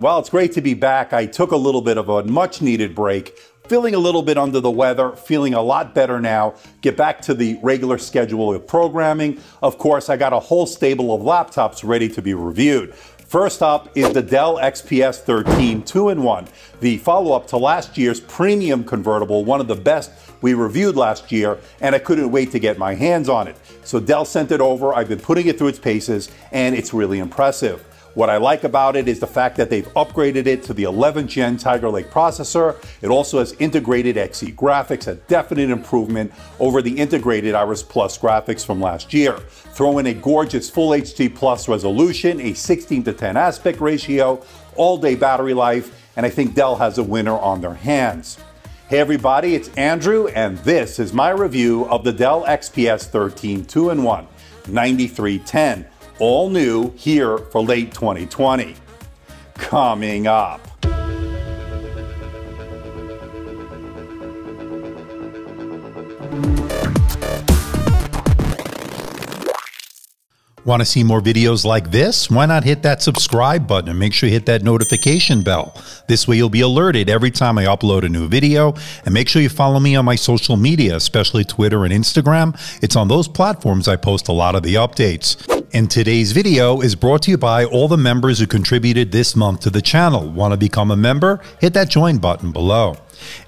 Well, it's great to be back. I took a little bit of a much needed break, feeling a little bit under the weather, feeling a lot better now. Get back to the regular schedule of programming. Of course, I got a whole stable of laptops ready to be reviewed. First up is the Dell XPS 13 2-in-1, the follow-up to last year's premium convertible, one of the best we reviewed last year, and I couldn't wait to get my hands on it. So Dell sent it over, I've been putting it through its paces, and it's really impressive. What I like about it is the fact that they've upgraded it to the 11th gen Tiger Lake processor. It also has integrated Xe graphics, a definite improvement over the integrated Iris Plus graphics from last year. Throw in a gorgeous Full HD Plus resolution, a 16 to 10 aspect ratio, all day battery life, and I think Dell has a winner on their hands. Hey everybody, it's Andrew, and this is my review of the Dell XPS 13 2-in-1 9310 all new here for late 2020. Coming up. Want to see more videos like this? Why not hit that subscribe button and make sure you hit that notification bell. This way you'll be alerted every time I upload a new video. And make sure you follow me on my social media, especially Twitter and Instagram. It's on those platforms I post a lot of the updates. And today's video is brought to you by all the members who contributed this month to the channel. Want to become a member? Hit that join button below.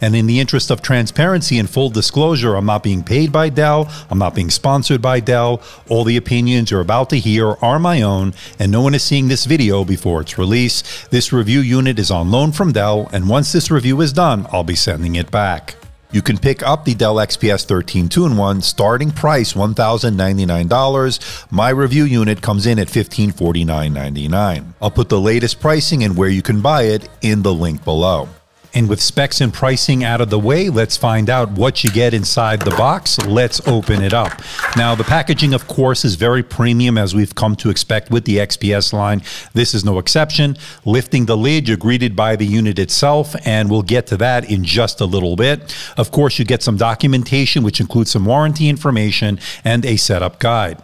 And in the interest of transparency and full disclosure, I'm not being paid by Dell. I'm not being sponsored by Dell. All the opinions you're about to hear are my own, and no one is seeing this video before its release. This review unit is on loan from Dell, and once this review is done, I'll be sending it back. You can pick up the Dell XPS 13 2-in-1, starting price $1,099. My review unit comes in at $1,549.99. I'll put the latest pricing and where you can buy it in the link below. And with specs and pricing out of the way, let's find out what you get inside the box. Let's open it up. Now, the packaging, of course, is very premium as we've come to expect with the XPS line. This is no exception. Lifting the lid, you're greeted by the unit itself, and we'll get to that in just a little bit. Of course, you get some documentation, which includes some warranty information and a setup guide.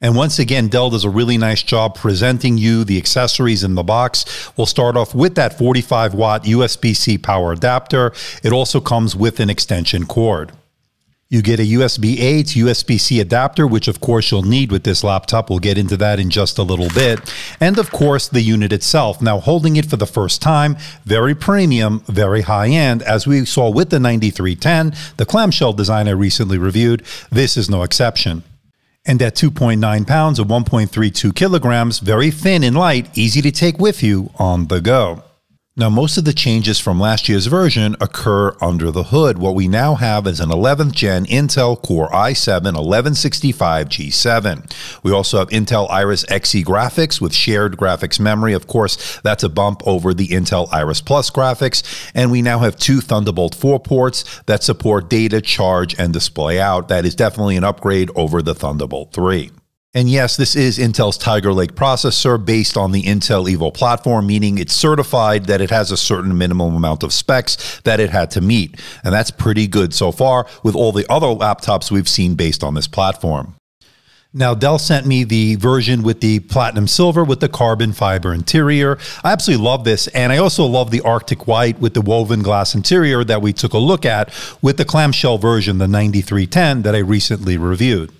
And once again, Dell does a really nice job presenting you the accessories in the box. We'll start off with that 45 watt USB-C power adapter. It also comes with an extension cord. You get a USB A to USB C adapter, which of course you'll need with this laptop. We'll get into that in just a little bit. And of course, the unit itself. Now, holding it for the first time, very premium, very high end. As we saw with the 9310, the clamshell design I recently reviewed, this is no exception and at 2.9 pounds or 1.32 kilograms, very thin and light, easy to take with you on the go. Now, most of the changes from last year's version occur under the hood. What we now have is an 11th gen Intel Core i7 1165 G7. We also have Intel Iris Xe graphics with shared graphics memory. Of course, that's a bump over the Intel Iris Plus graphics. And we now have two Thunderbolt 4 ports that support data, charge, and display out. That is definitely an upgrade over the Thunderbolt 3. And yes, this is Intel's Tiger Lake processor based on the Intel Evo platform, meaning it's certified that it has a certain minimum amount of specs that it had to meet. And that's pretty good so far with all the other laptops we've seen based on this platform. Now, Dell sent me the version with the platinum silver with the carbon fiber interior. I absolutely love this. And I also love the Arctic white with the woven glass interior that we took a look at with the clamshell version, the 9310 that I recently reviewed.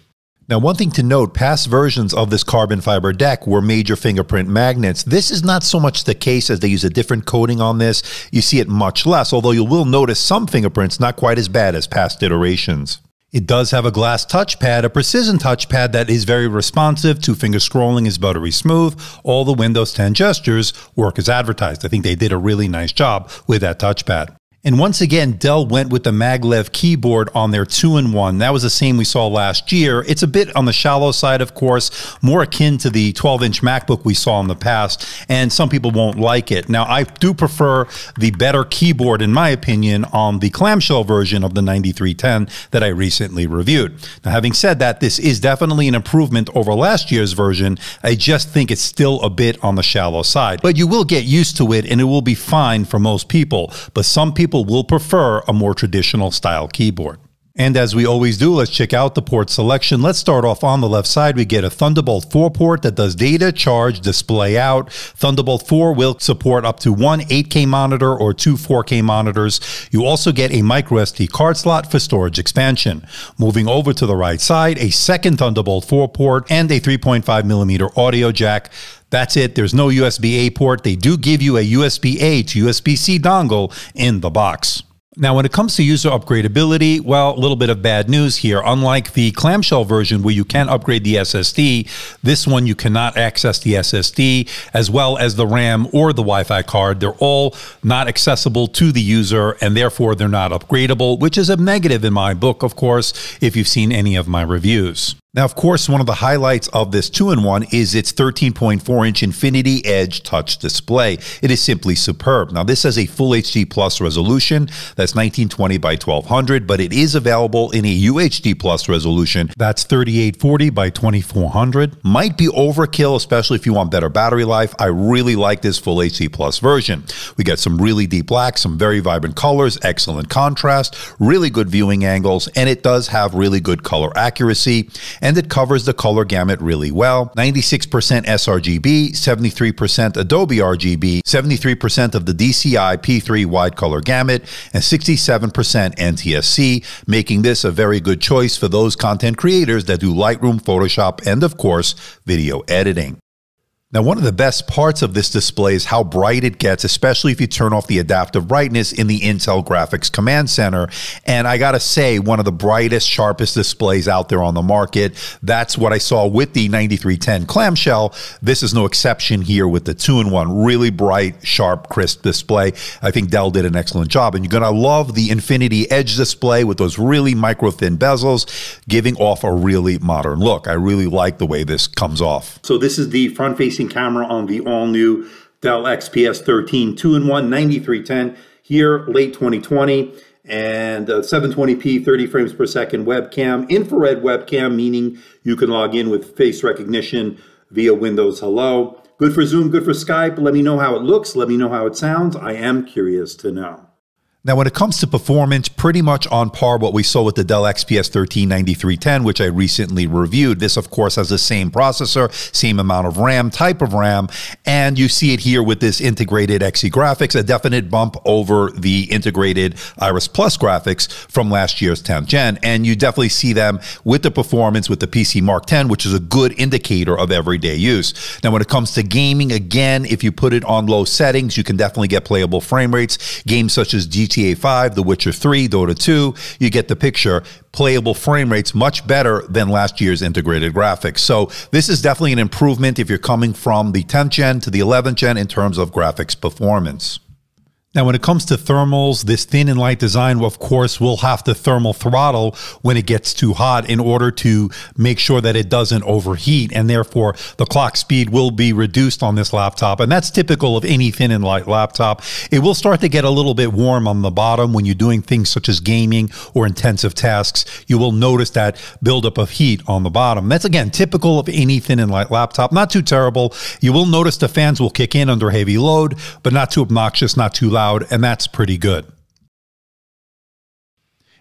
Now, one thing to note, past versions of this carbon fiber deck were major fingerprint magnets. This is not so much the case as they use a different coating on this. You see it much less, although you will notice some fingerprints not quite as bad as past iterations. It does have a glass touchpad, a precision touchpad that is very responsive. Two finger scrolling is buttery smooth. All the Windows 10 gestures work as advertised. I think they did a really nice job with that touchpad. And once again, Dell went with the maglev keyboard on their two in one. That was the same we saw last year. It's a bit on the shallow side, of course, more akin to the 12 inch MacBook we saw in the past. And some people won't like it. Now, I do prefer the better keyboard, in my opinion, on the clamshell version of the 9310 that I recently reviewed. Now, having said that, this is definitely an improvement over last year's version. I just think it's still a bit on the shallow side. But you will get used to it and it will be fine for most people. But some people people will prefer a more traditional style keyboard. And as we always do, let's check out the port selection. Let's start off on the left side. We get a Thunderbolt 4 port that does data, charge, display out. Thunderbolt 4 will support up to one 8K monitor or two 4K monitors. You also get a micro SD card slot for storage expansion. Moving over to the right side, a second Thunderbolt 4 port and a 3.5 millimeter audio jack. That's it. There's no USB A port. They do give you a USB A to USB C dongle in the box. Now, when it comes to user upgradability, well, a little bit of bad news here. Unlike the clamshell version where you can upgrade the SSD, this one you cannot access the SSD as well as the RAM or the Wi Fi card. They're all not accessible to the user and therefore they're not upgradable, which is a negative in my book, of course, if you've seen any of my reviews. Now, of course, one of the highlights of this two in one is its 13.4 inch Infinity Edge touch display. It is simply superb. Now, this has a full HD plus resolution that's 1920 by 1200, but it is available in a UHD plus resolution that's 3840 by 2400. Might be overkill, especially if you want better battery life. I really like this full HD plus version. We get some really deep black, some very vibrant colors, excellent contrast, really good viewing angles, and it does have really good color accuracy and it covers the color gamut really well. 96% sRGB, 73% Adobe RGB, 73% of the DCI P3 wide color gamut, and 67% NTSC, making this a very good choice for those content creators that do Lightroom, Photoshop, and of course, video editing. Now, one of the best parts of this display is how bright it gets, especially if you turn off the adaptive brightness in the Intel Graphics Command Center. And I got to say, one of the brightest, sharpest displays out there on the market. That's what I saw with the 9310 clamshell. This is no exception here with the two in one. Really bright, sharp, crisp display. I think Dell did an excellent job. And you're to love the Infinity Edge display with those really micro thin bezels, giving off a really modern look. I really like the way this comes off. So, this is the front facing camera on the all new Dell XPS 13 2 in 1 9310 here late 2020 and uh, 720p 30 frames per second webcam infrared webcam meaning you can log in with face recognition via Windows Hello. Good for Zoom good for Skype. Let me know how it looks. Let me know how it sounds. I am curious to know now, when it comes to performance, pretty much on par what we saw with the Dell XPS 13 9310, which I recently reviewed. This, of course, has the same processor, same amount of RAM, type of RAM, and you see it here with this integrated Xe graphics, a definite bump over the integrated Iris Plus graphics from last year's 10th gen. And you definitely see them with the performance with the PC Mark 10, which is a good indicator of everyday use. Now, when it comes to gaming, again, if you put it on low settings, you can definitely get playable frame rates. Games such as GTA GTA 5, The Witcher 3, Dota 2, you get the picture. Playable frame rates much better than last year's integrated graphics. So this is definitely an improvement if you're coming from the 10th gen to the 11th gen in terms of graphics performance. Now, when it comes to thermals, this thin and light design, of course, will have to thermal throttle when it gets too hot in order to make sure that it doesn't overheat. And therefore, the clock speed will be reduced on this laptop. And that's typical of any thin and light laptop. It will start to get a little bit warm on the bottom when you're doing things such as gaming or intensive tasks. You will notice that buildup of heat on the bottom. That's again typical of any thin and light laptop. Not too terrible. You will notice the fans will kick in under heavy load, but not too obnoxious, not too loud and that's pretty good.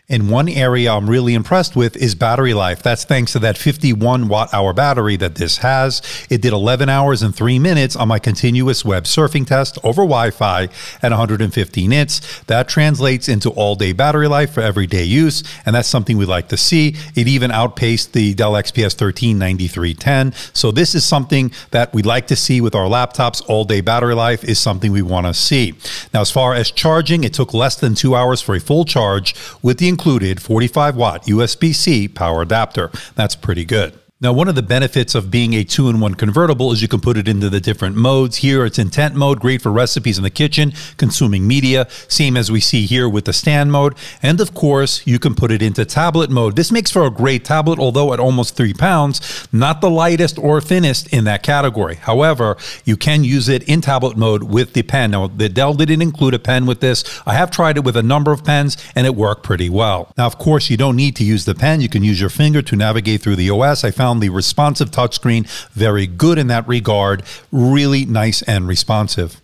And one area I'm really impressed with is battery life. That's thanks to that 51 watt hour battery that this has. It did 11 hours and 3 minutes on my continuous web surfing test over Wi Fi at 115 nits. That translates into all day battery life for everyday use, and that's something we'd like to see. It even outpaced the Dell XPS 13 9310. So, this is something that we'd like to see with our laptops. All day battery life is something we want to see. Now, as far as charging, it took less than two hours for a full charge with the included 45 watt USB C power adapter. That's pretty good. Now, one of the benefits of being a two in one convertible is you can put it into the different modes. Here, it's in tent mode, great for recipes in the kitchen, consuming media, same as we see here with the stand mode. And of course, you can put it into tablet mode. This makes for a great tablet, although at almost three pounds, not the lightest or thinnest in that category. However, you can use it in tablet mode with the pen. Now, the Dell didn't include a pen with this. I have tried it with a number of pens and it worked pretty well. Now, of course, you don't need to use the pen. You can use your finger to navigate through the OS. I found the responsive touchscreen very good in that regard, really nice and responsive.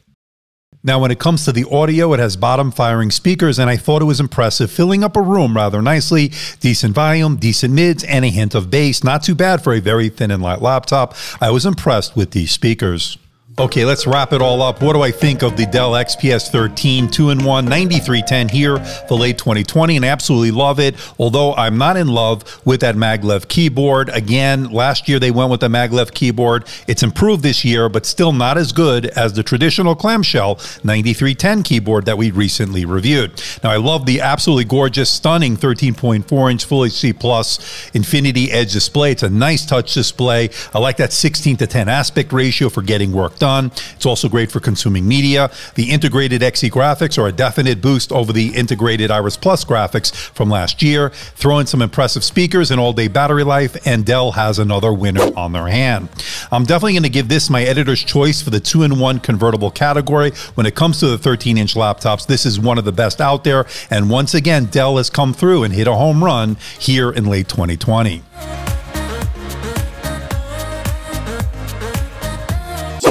Now, when it comes to the audio, it has bottom firing speakers, and I thought it was impressive, filling up a room rather nicely. Decent volume, decent mids, and a hint of bass. Not too bad for a very thin and light laptop. I was impressed with these speakers. Okay, let's wrap it all up. What do I think of the Dell XPS 13 2-in-1 9310 here for late 2020 and absolutely love it. Although I'm not in love with that maglev keyboard. Again, last year they went with the maglev keyboard. It's improved this year, but still not as good as the traditional clamshell 9310 keyboard that we recently reviewed. Now, I love the absolutely gorgeous, stunning 13.4 inch Full HD Plus Infinity Edge display. It's a nice touch display. I like that 16 to 10 aspect ratio for getting work done. It's also great for consuming media. The integrated XE graphics are a definite boost over the integrated Iris Plus graphics from last year. Throw in some impressive speakers and all day battery life, and Dell has another winner on their hand. I'm definitely going to give this my editor's choice for the two in one convertible category. When it comes to the 13 inch laptops, this is one of the best out there. And once again, Dell has come through and hit a home run here in late 2020.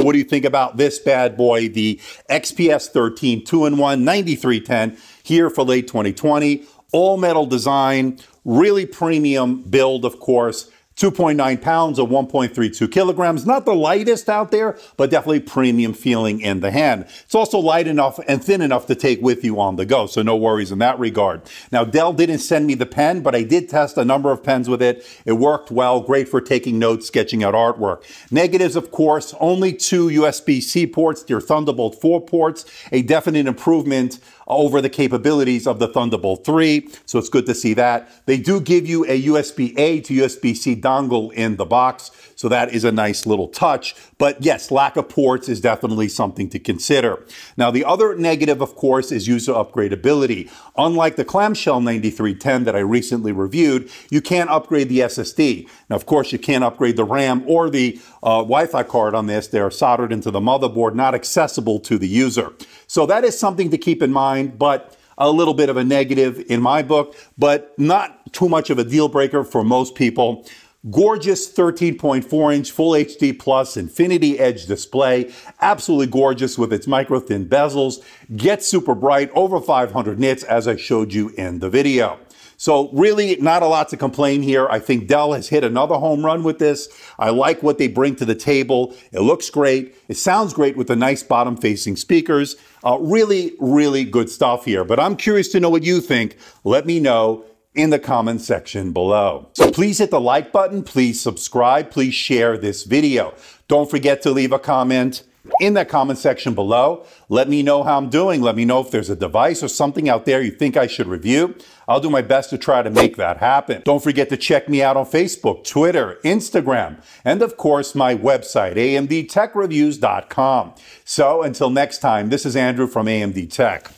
What do you think about this bad boy, the XPS 13 2-in-1 9310 here for late 2020? All metal design, really premium build, of course. 2.9 pounds or 1.32 kilograms. Not the lightest out there, but definitely premium feeling in the hand. It's also light enough and thin enough to take with you on the go, so no worries in that regard. Now, Dell didn't send me the pen, but I did test a number of pens with it. It worked well, great for taking notes, sketching out artwork. Negatives, of course, only two USB-C ports, your Thunderbolt 4 ports, a definite improvement over the capabilities of the Thunderbolt 3. So it's good to see that. They do give you a USB A to USB C dongle in the box. So that is a nice little touch. But yes, lack of ports is definitely something to consider. Now, the other negative, of course, is user upgradability. Unlike the clamshell 9310 that I recently reviewed, you can't upgrade the SSD. Now, of course, you can't upgrade the RAM or the uh, Wi-Fi card on this. They're soldered into the motherboard, not accessible to the user. So that is something to keep in mind, but a little bit of a negative in my book, but not too much of a deal breaker for most people. Gorgeous 13.4 inch Full HD Plus Infinity Edge display. Absolutely gorgeous with its micro thin bezels. Gets super bright, over 500 nits as I showed you in the video. So really not a lot to complain here. I think Dell has hit another home run with this. I like what they bring to the table. It looks great. It sounds great with the nice bottom facing speakers. Uh, really, really good stuff here. But I'm curious to know what you think. Let me know in the comment section below. So please hit the like button, please subscribe, please share this video. Don't forget to leave a comment in that comment section below. Let me know how I'm doing. Let me know if there's a device or something out there you think I should review. I'll do my best to try to make that happen. Don't forget to check me out on Facebook, Twitter, Instagram, and of course my website, amdtechreviews.com. So until next time, this is Andrew from AMD Tech.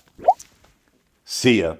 See ya.